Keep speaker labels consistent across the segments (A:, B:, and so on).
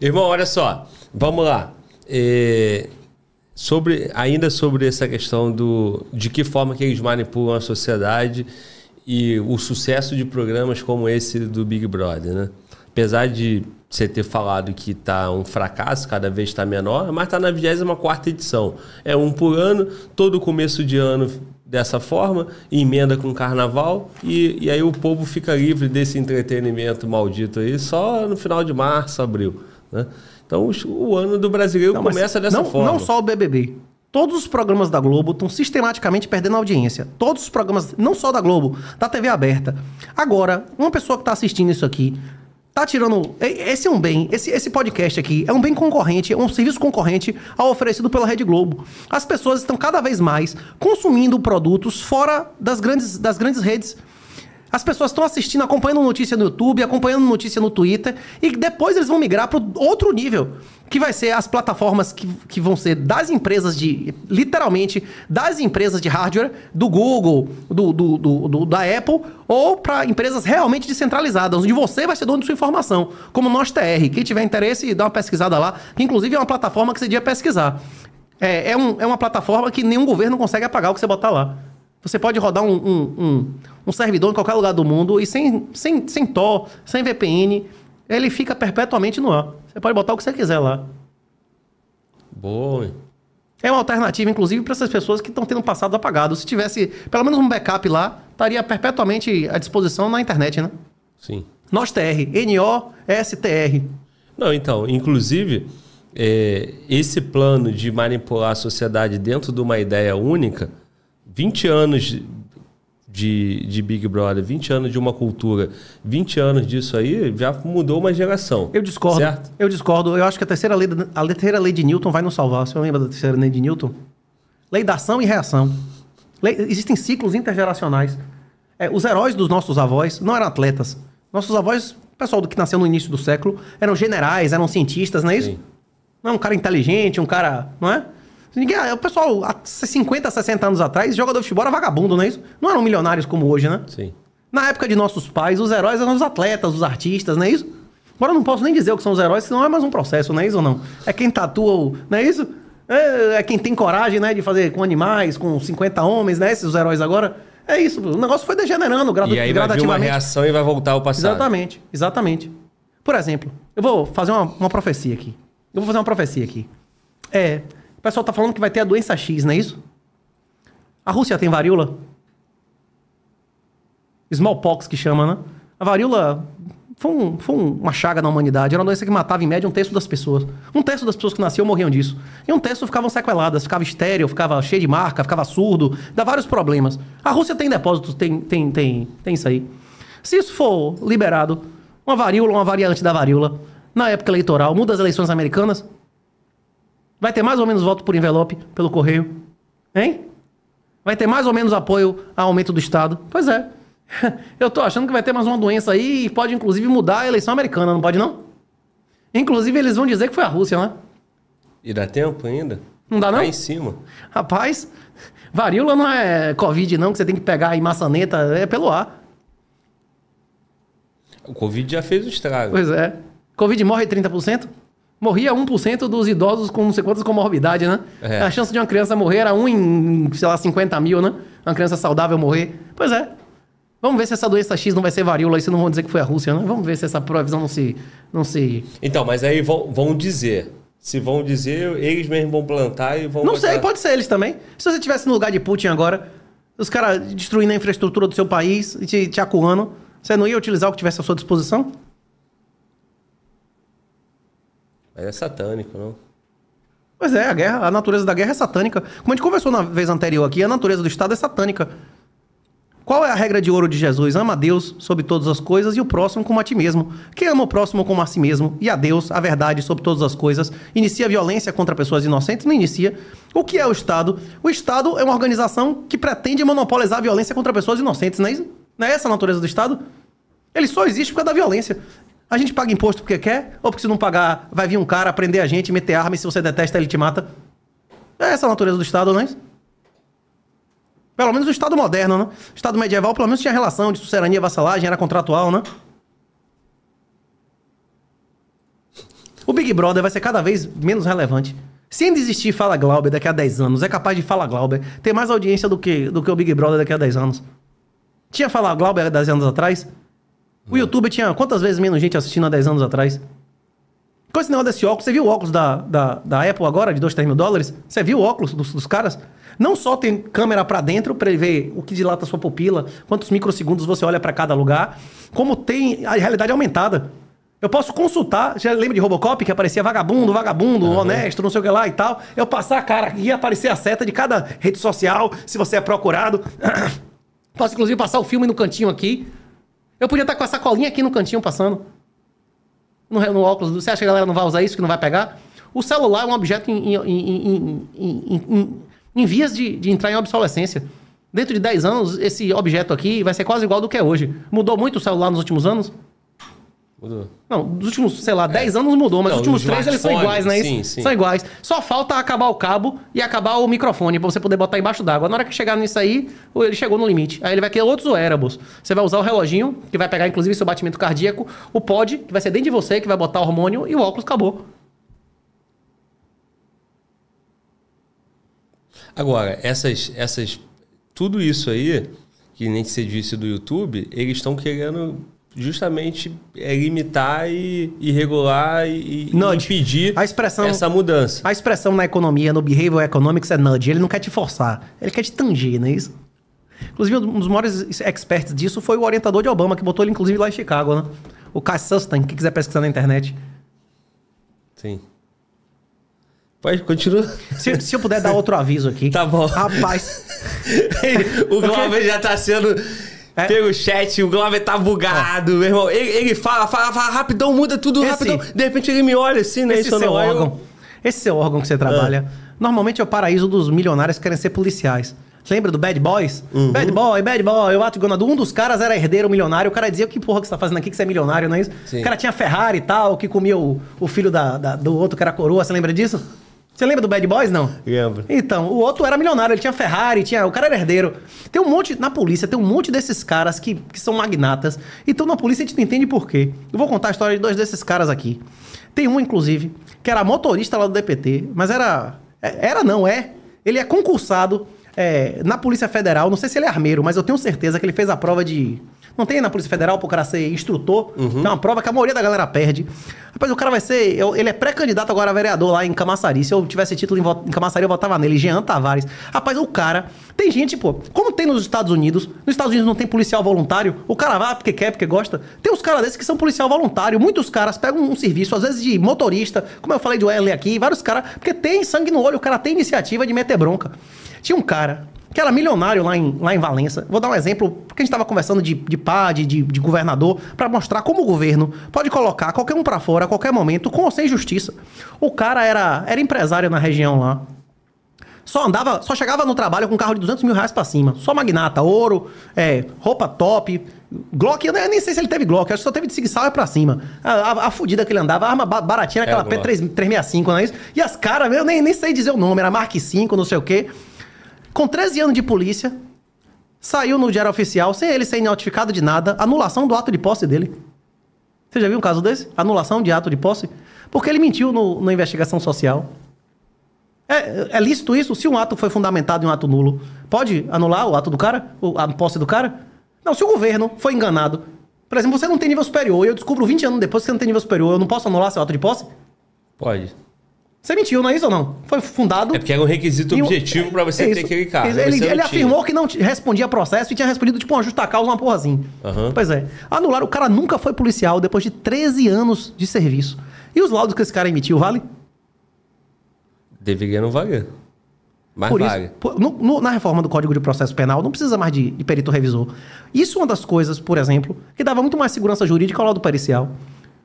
A: Irmão, olha só. Vamos lá. É, sobre, ainda sobre essa questão do, de que forma que eles manipulam a sociedade e o sucesso de programas como esse do Big Brother, né? Apesar de você ter falado que está um fracasso, cada vez está menor, mas está na 24 edição. É um por ano, todo começo de ano dessa forma, emenda com carnaval, e, e aí o povo fica livre desse entretenimento maldito aí só no final de março, abril. Né? Então o, o ano do brasileiro não, começa dessa
B: não,
A: forma.
B: Não só o BBB. Todos os programas da Globo estão sistematicamente perdendo audiência. Todos os programas, não só da Globo, da TV aberta. Agora, uma pessoa que está assistindo isso aqui, tá tirando. Esse é um bem, esse, esse podcast aqui é um bem concorrente, é um serviço concorrente ao oferecido pela Rede Globo. As pessoas estão cada vez mais consumindo produtos fora das grandes, das grandes redes. As pessoas estão assistindo, acompanhando notícia no YouTube, acompanhando notícia no Twitter, e depois eles vão migrar para outro nível, que vai ser as plataformas que, que vão ser das empresas de. literalmente, das empresas de hardware, do Google, do, do, do, do da Apple, ou para empresas realmente descentralizadas, onde você vai ser dono de sua informação, como nós TR. Quem tiver interesse, dá uma pesquisada lá, que inclusive é uma plataforma que você devia pesquisar. É, é, um, é uma plataforma que nenhum governo consegue apagar o que você botar lá. Você pode rodar um, um, um, um, servidor em qualquer lugar do mundo e sem, sem, sem Tor, sem VPN, ele fica perpetuamente no ar. Você pode botar o que você quiser lá.
A: Boa.
B: É uma alternativa, inclusive, para essas pessoas que estão tendo passado apagado. Se tivesse pelo menos um backup lá, estaria perpetuamente à disposição na internet, né?
A: Sim.
B: NOSTR, N-O-S-T-R.
A: Não, então, inclusive, é, esse plano de manipular a sociedade dentro de uma ideia única 20 anos de, de Big Brother, 20 anos de uma cultura, 20 anos disso aí, já mudou uma geração.
B: Eu discordo. Certo? Eu discordo. Eu acho que a terceira lei, a terceira lei de Newton vai nos salvar. Você lembra da terceira lei de Newton? Lei da ação e reação. Lei, existem ciclos intergeracionais. É, os heróis dos nossos avós não eram atletas. Nossos avós, pessoal do que nasceu no início do século, eram generais, eram cientistas, não é isso? Sim. Não é um cara inteligente, um cara. Não é? Ninguém, o pessoal, há 50, 60 anos atrás, jogador de futebol era vagabundo, não é isso? Não eram milionários como hoje, né?
A: Sim.
B: Na época de nossos pais, os heróis eram os atletas, os artistas, não é isso? Agora eu não posso nem dizer o que são os heróis, senão é mais um processo, não é isso ou não? É quem tatua, não é isso? É, é, quem tem coragem, né, de fazer com animais, com 50 homens, né? Esses heróis agora. É isso, o negócio foi degenerando
A: gradu- e aí gradativamente. Vai uma reação e vai voltar ao passado.
B: Exatamente, exatamente. Por exemplo, eu vou fazer uma, uma profecia aqui. Eu vou fazer uma profecia aqui. É, o pessoal tá falando que vai ter a doença X, não é isso? A Rússia tem varíola? Smallpox que chama, né? A varíola foi, um, foi uma chaga na humanidade. Era uma doença que matava em média um terço das pessoas. Um terço das pessoas que nasciam morriam disso. E um terço ficavam sequeladas, ficava estéreo, ficava cheio de marca, ficava surdo, dá vários problemas. A Rússia tem depósitos, tem, tem, tem, tem isso aí. Se isso for liberado, uma varíola, uma variante da varíola, na época eleitoral, muda as eleições americanas, Vai ter mais ou menos voto por envelope pelo correio? Hein? Vai ter mais ou menos apoio ao aumento do Estado? Pois é. Eu tô achando que vai ter mais uma doença aí e pode inclusive mudar a eleição americana, não pode não? Inclusive eles vão dizer que foi a Rússia, né?
A: E dá tempo ainda?
B: Não dá não?
A: Tá em cima.
B: Rapaz, varíola não é Covid não, que você tem que pegar em maçaneta, é pelo ar.
A: O Covid já fez o estrago.
B: Pois é. Covid morre 30%? Morria 1% dos idosos com não sei quantas comorbidades, né? É. A chance de uma criança morrer era 1 em, sei lá, 50 mil, né? Uma criança saudável morrer. Pois é. Vamos ver se essa doença X não vai ser varíola e se não vão dizer que foi a Rússia, né? Vamos ver se essa previsão não se. Não se...
A: Então, mas aí vão, vão dizer. Se vão dizer, eles mesmos vão plantar e vão.
B: Não sei, pode ser eles também. Se você estivesse no lugar de Putin agora, os caras destruindo a infraestrutura do seu país e te, te acuando, você não ia utilizar o que tivesse à sua disposição?
A: É satânico, não?
B: Pois é, a guerra, a natureza da guerra é satânica. Como a gente conversou na vez anterior aqui, a natureza do Estado é satânica. Qual é a regra de ouro de Jesus? Ama a Deus sobre todas as coisas e o próximo como a ti mesmo. Quem ama o próximo como a si mesmo e a Deus, a verdade sobre todas as coisas, inicia violência contra pessoas inocentes? Não inicia. O que é o Estado? O Estado é uma organização que pretende monopolizar a violência contra pessoas inocentes, não é isso? Não é essa a natureza do Estado? Ele só existe por causa da violência. A gente paga imposto porque quer, ou porque se não pagar, vai vir um cara prender a gente, meter arma e se você detesta, ele te mata. É essa a natureza do Estado, não é isso? Pelo menos o Estado moderno, né? O Estado medieval, pelo menos, tinha relação de sucerania, vassalagem, era contratual, né? O Big Brother vai ser cada vez menos relevante. Se ainda existir Fala Glauber daqui a 10 anos, é capaz de Fala Glauber ter mais audiência do que, do que o Big Brother daqui a 10 anos. Tinha Fala Glauber há 10 anos atrás? O YouTube tinha quantas vezes menos gente assistindo há 10 anos atrás? Com esse negócio desse óculos, você viu o óculos da, da, da Apple agora, de 2, 3 mil dólares? Você viu o óculos dos, dos caras? Não só tem câmera pra dentro pra ele ver o que dilata a sua pupila, quantos microsegundos você olha pra cada lugar, como tem a realidade aumentada. Eu posso consultar, já lembra de Robocop que aparecia vagabundo, vagabundo, honesto, não sei o que lá e tal. Eu passar a cara aqui e aparecer a seta de cada rede social, se você é procurado. Posso inclusive passar o filme no cantinho aqui. Eu podia estar com a sacolinha aqui no cantinho passando. No, no óculos. Você acha que a galera não vai usar isso, que não vai pegar? O celular é um objeto em- em- em- em vias de, de entrar em obsolescência. Dentro de 10 anos, esse objeto aqui vai ser quase igual do que é hoje. Mudou muito o celular nos últimos anos?
A: Mudou.
B: Não, dos últimos, sei lá, 10 anos mudou, mas
A: Não,
B: os últimos
A: os
B: 3 eles são iguais, não é
A: sim, sim.
B: São iguais. Só falta acabar o cabo e acabar o microfone pra você poder botar embaixo d'água. Na hora que chegar nisso aí, ele chegou no limite. Aí ele vai querer outros wearables. Você vai usar o reloginho, que vai pegar inclusive seu batimento cardíaco, o pod, que vai ser dentro de você, que vai botar hormônio, e o óculos acabou.
A: Agora, essas, essas. Tudo isso aí, que nem você disse do YouTube, eles estão querendo justamente é, limitar e, e regular e,
B: Nudge.
A: impedir
B: A expressão-
A: essa mudança.
B: A expressão na economia, no behavioral economics, é nudge. Ele não quer te forçar, ele quer te tanger, não é isso? Inclusive, um dos maiores experts disso foi o orientador de Obama, que botou ele, inclusive, lá em Chicago, né? O Cass Sustain, que quiser pesquisar na internet.
A: Sim. Pode, continua.
B: Se, se eu puder dar outro aviso aqui.
A: Tá bom.
B: Rapaz,
A: o Glauber já tá sendo.
B: É.
A: Pelo chat, o Glauber tá bugado, meu irmão. Ele, ele fala, fala, fala rapidão, muda tudo
B: Esse-
A: rapidão. De repente ele me olha assim, né?
B: esse seu
A: não, aí eu-
B: órgão, esse seu órgão que você trabalha, normalmente é o paraíso dos milionários que querem ser policiais. Você lembra do Bad Boys?
A: Uhum.
B: Bad Boy, Bad Boy, o Ato Gonado. Um dos caras era herdeiro milionário. O cara dizia, que porra que você tá fazendo aqui que você é milionário, não é isso?
A: Sim.
B: O cara tinha Ferrari e tal, que comia o, o filho da, da- do outro que era coroa. Você lembra disso? Você lembra do Bad Boys, não?
A: Lembro.
B: Então, o outro era milionário, ele tinha Ferrari, tinha, o cara era herdeiro. Tem um monte, na polícia, tem um monte desses caras que, que são magnatas. Então, na polícia, a gente não entende por quê. Eu vou contar a história de dois desses caras aqui. Tem um, inclusive, que era motorista lá do DPT, mas era. é- Era não, é. Ele é concursado é, na Polícia Federal. Não sei se ele é armeiro, mas eu tenho certeza que ele fez a prova de. Não tem na Polícia Federal pro cara ser instrutor? É uma prova que a maioria da galera perde. Rapaz, o cara vai ser. eu- Ele é pré-candidato agora a vereador lá em Camaçari. Se eu tivesse título em, em Camaçari, eu votava nele. Jean Tavares. Rapaz, o cara. Tem gente, pô. Como tem nos Estados Unidos? Nos Estados Unidos não tem policial voluntário. O cara vai porque quer, porque gosta. Tem uns caras desses que são policial voluntário. Muitos caras pegam um serviço, às vezes de motorista, como eu falei do Ellen aqui, vários caras. Porque tem sangue no olho, o cara tem iniciativa de meter bronca. Tinha um cara que era milionário lá em, lá em Valença. Vou dar um exemplo, porque a gente estava conversando de, de pá, de, de, governador, para mostrar como o governo pode colocar qualquer um para fora a qualquer momento, com ou sem justiça. O cara era, era empresário na região lá. Só andava, só chegava no trabalho com um carro de 200 mil reais pra cima. Só magnata, ouro, é, roupa top. Glock, eu nem sei se ele teve Glock, acho que só teve de Sig Sauer pra cima. A, a, a fudida que ele andava, a arma ba- baratinha,
A: É,
B: aquela
A: Glock.
B: P365, não é isso? E as caras, eu nem, nem sei dizer o nome, era Mark 5, não sei o quê. Com 13 anos de polícia, saiu no Diário Oficial, sem ele ser notificado de nada, anulação do ato de posse dele. Você já viu um caso desse? Anulação de ato de posse? Porque ele mentiu no, na investigação social. É, é lícito isso? Se um ato foi fundamentado em um ato nulo, pode anular o ato do cara? A posse do cara? Não, se o governo foi enganado. Por exemplo, você não tem nível superior e eu descubro 20 anos depois que você não tem nível superior, eu não posso anular seu ato de posse?
A: Pode.
B: Você mentiu, não é isso ou não? Foi fundado.
A: É porque era um requisito
B: E
A: objetivo pra você
B: é
A: ter aquele carro.
B: Ele, ele, ele afirmou que não respondia processo e tinha respondido tipo uma justa causa, uma porra assim.
A: Aham.
B: Pois é. Anularam. O cara nunca foi policial depois de 13 anos de serviço. E os laudos que esse cara emitiu, vale?
A: Deveria não valer. Mas
B: Por
A: vale.
B: isso, por- no- no- na reforma do Código de Processo Penal, não precisa mais de, de perito revisor. Isso é uma das coisas, por exemplo, que dava muito mais segurança jurídica ao laudo pericial.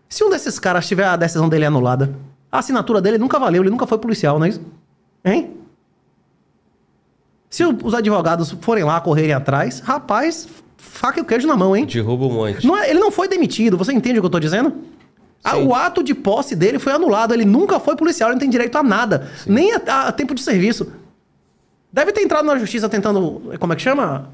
B: Se um desses caras tiver a decisão dele anulada, a assinatura dele nunca valeu, ele nunca foi policial, não é isso? Hein? Se os advogados forem lá correrem atrás, rapaz, faca e o queijo na mão, hein?
A: Derruba um monte.
B: Não é- ele não foi demitido, você entende o que eu tô dizendo? Ah,
A: Sim.
B: o ato de posse dele foi anulado, ele nunca foi policial, ele não tem direito a nada, nem a, a tempo de serviço. Deve ter entrado na justiça tentando, como é que chama?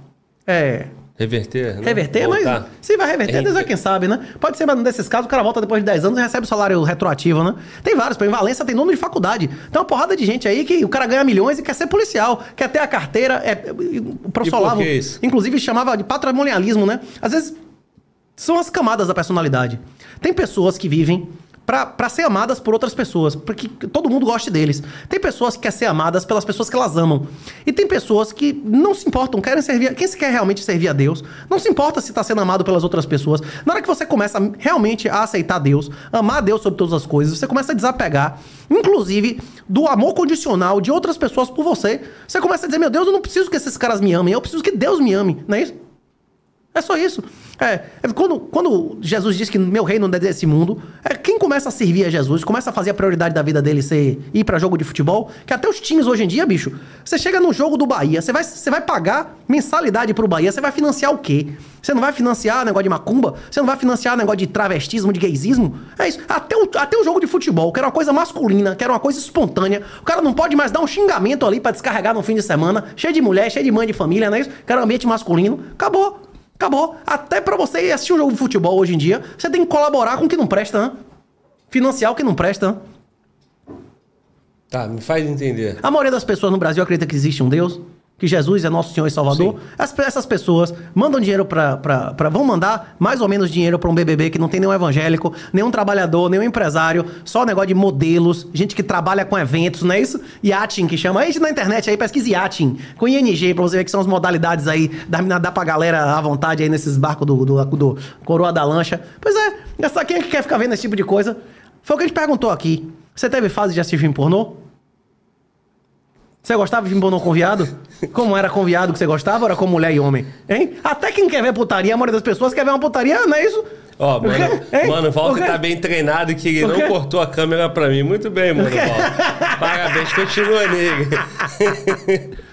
B: É,
A: Reverter? né?
B: Reverter,
A: Voltar.
B: mas se vai reverter, Deus é quem sabe, né? Pode ser, mas num desses casos, o cara volta depois de 10 anos e recebe o salário retroativo, né? Tem vários, por exemplo, em Valência tem nome de faculdade. Tem uma porrada de gente aí que o cara ganha milhões e quer ser policial, quer ter a carteira. É, o professor
A: isso?
B: inclusive, chamava de patrimonialismo, né? Às vezes são as camadas da personalidade. Tem pessoas que vivem pra ser amadas por outras pessoas, para que todo mundo goste deles. Tem pessoas que querem ser amadas pelas pessoas que elas amam. E tem pessoas que não se importam, querem servir. Quem se quer realmente servir a Deus, não se importa se está sendo amado pelas outras pessoas. Na hora que você começa realmente a aceitar Deus, amar Deus sobre todas as coisas, você começa a desapegar, inclusive, do amor condicional de outras pessoas por você. Você começa a dizer: Meu Deus, eu não preciso que esses caras me amem, eu preciso que Deus me ame, não é isso? É só isso. É, é quando, quando Jesus diz que meu reino não é desse mundo, é começa a servir a Jesus, começa a fazer a prioridade da vida dele ser ir pra jogo de futebol, que até os times hoje em dia, bicho, você chega no jogo do Bahia, você vai, você vai pagar mensalidade pro Bahia, você vai financiar o quê? Você não vai financiar negócio de macumba? Você não vai financiar negócio de travestismo, de gaysismo? É isso. Até o, até o jogo de futebol, que era uma coisa masculina, que era uma coisa espontânea, o cara não pode mais dar um xingamento ali pra descarregar no fim de semana, cheio de mulher, cheio de mãe de família, não é isso? Que era um ambiente masculino. Acabou. Acabou. Até pra você ir assistir um jogo de futebol hoje em dia, você tem que colaborar com o que não presta, né? Financiar o que não presta.
A: Tá, me faz entender.
B: A maioria das pessoas no Brasil acredita que existe um Deus, que Jesus é nosso Senhor e Salvador. As- essas pessoas mandam dinheiro pra- Vão mandar mais ou menos dinheiro pra um BBB que não tem nenhum evangélico, nenhum trabalhador, nenhum empresário, só negócio de modelos, gente que trabalha com eventos, não é isso? Yatin, que chama. Aí na internet aí, pesquisa Yatin, com ING, pra você ver que são as modalidades aí, dá, dá pra galera à vontade aí nesses barcos do, do, do Coroa da Lancha. Pois é, essa, quem é que quer ficar vendo esse tipo de coisa? Foi o que a gente perguntou aqui. Você teve fase de assistir filme pornô? Você gostava de filme pornô com viado? Como era com viado que você gostava era com mulher e homem? Hein? Até quem quer ver putaria, a maioria das pessoas quer ver uma putaria, não é isso?
A: Ó,
B: O quê?
A: mano,
B: Hein?
A: mano, o Walter tá bem treinado que ele não cortou a câmera pra mim. Muito bem, mano, Walter. Parabéns, continua, nega.